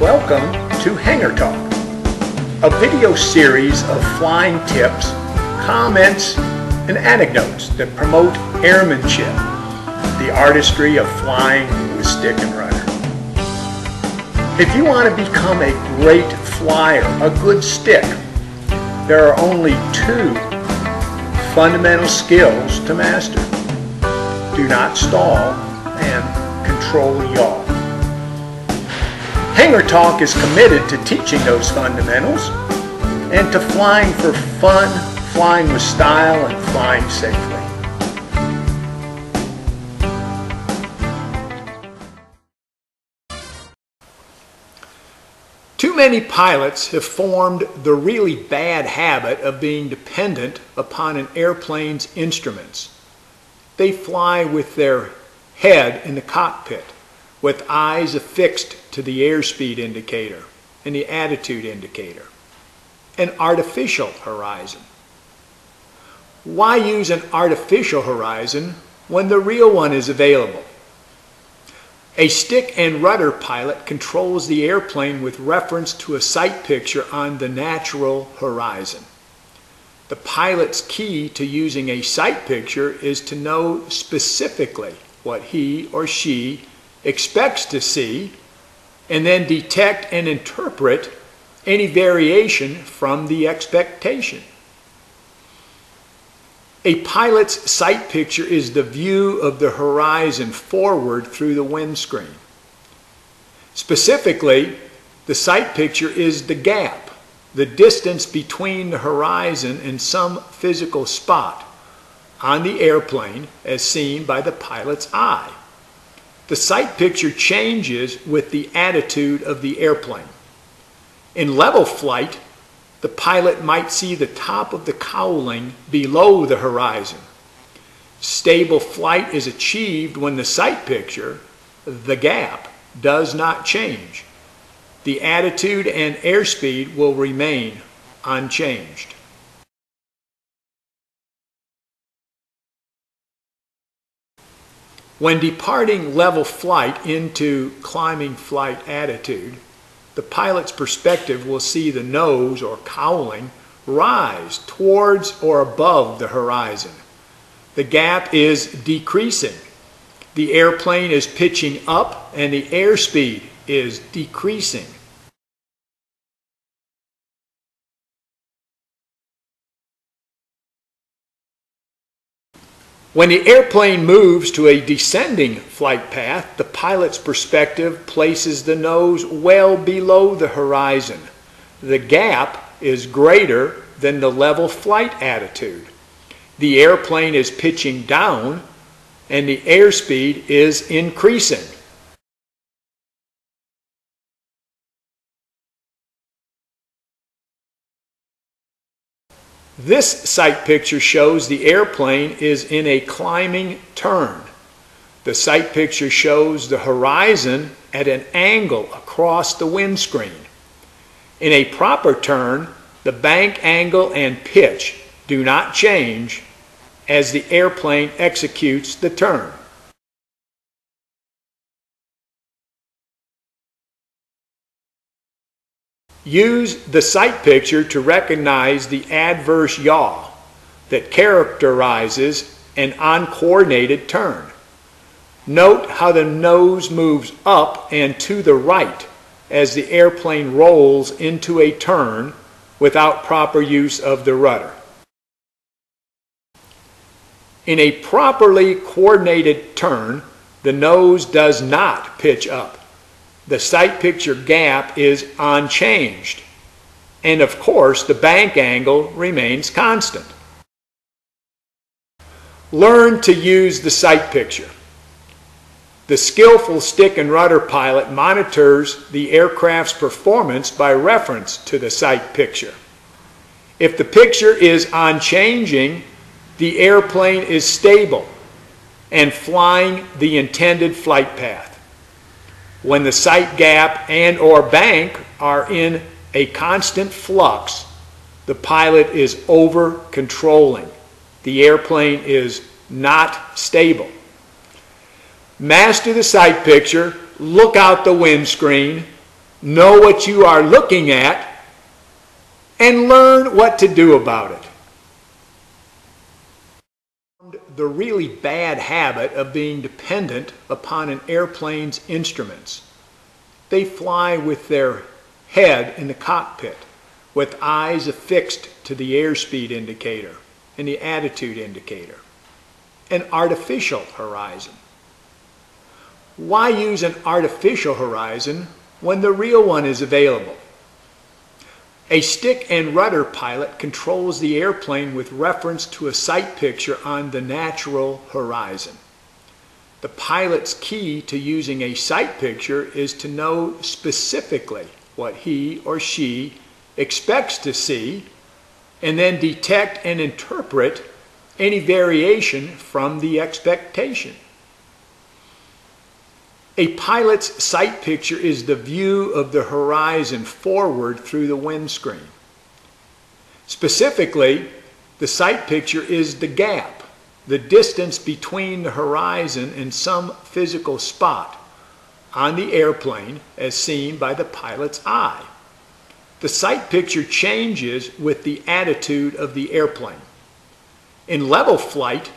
Welcome to Hangar Talk, a video series of flying tips, comments, and anecdotes that promote airmanship, the artistry of flying with stick and rudder. If you want to become a great flyer, a good stick, there are only two fundamental skills to master. Do not stall and control yaw. Hangar Talk is committed to teaching those fundamentals and to flying for fun, flying with style, and flying safely. Too many pilots have formed the really bad habit of being dependent upon an airplane's instruments. They fly with their head in the cockpit, with eyes affixed to the airspeed indicator and the attitude indicator, an artificial horizon. Why use an artificial horizon when the real one is available? A stick and rudder pilot controls the airplane with reference to a sight picture on the natural horizon. The pilot's key to using a sight picture is to know specifically what he or she expects to see and then detect and interpret any variation from the expectation. A pilot's sight picture is the view of the horizon forward through the windscreen. Specifically, the sight picture is the gap, the distance between the horizon and some physical spot on the airplane as seen by the pilot's eye. The sight picture changes with the attitude of the airplane. In level flight, the pilot might see the top of the cowling below the horizon. Stable flight is achieved when the sight picture, the gap, does not change. The attitude and airspeed will remain unchanged. When departing level flight into climbing flight attitude, the pilot's perspective will see the nose or cowling rise towards or above the horizon. The gap is decreasing. The airplane is pitching up and the airspeed is decreasing. When the airplane moves to a descending flight path, the pilot's perspective places the nose well below the horizon. The gap is greater than the level flight attitude. The airplane is pitching down and the airspeed is increasing. This sight picture shows the airplane is in a climbing turn. The sight picture shows the horizon at an angle across the windscreen. In a proper turn, the bank angle and pitch do not change as the airplane executes the turn. Use the sight picture to recognize the adverse yaw that characterizes an uncoordinated turn. Note how the nose moves up and to the right as the airplane rolls into a turn without proper use of the rudder. In a properly coordinated turn, the nose does not pitch up the sight picture gap is unchanged. And of course, the bank angle remains constant. Learn to use the sight picture. The skillful stick and rudder pilot monitors the aircraft's performance by reference to the sight picture. If the picture is unchanging, the airplane is stable and flying the intended flight path when the sight gap and or bank are in a constant flux, the pilot is over controlling. The airplane is not stable. Master the sight picture, look out the windscreen, know what you are looking at, and learn what to do about it. The really bad habit of being dependent upon an airplane's instruments. They fly with their head in the cockpit, with eyes affixed to the airspeed indicator and the attitude indicator. An artificial horizon. Why use an artificial horizon when the real one is available? A stick and rudder pilot controls the airplane with reference to a sight picture on the natural horizon. The pilot's key to using a sight picture is to know specifically what he or she expects to see and then detect and interpret any variation from the expectation. A pilot's sight picture is the view of the horizon forward through the windscreen. Specifically, the sight picture is the gap, the distance between the horizon and some physical spot on the airplane as seen by the pilot's eye. The sight picture changes with the attitude of the airplane. In level flight,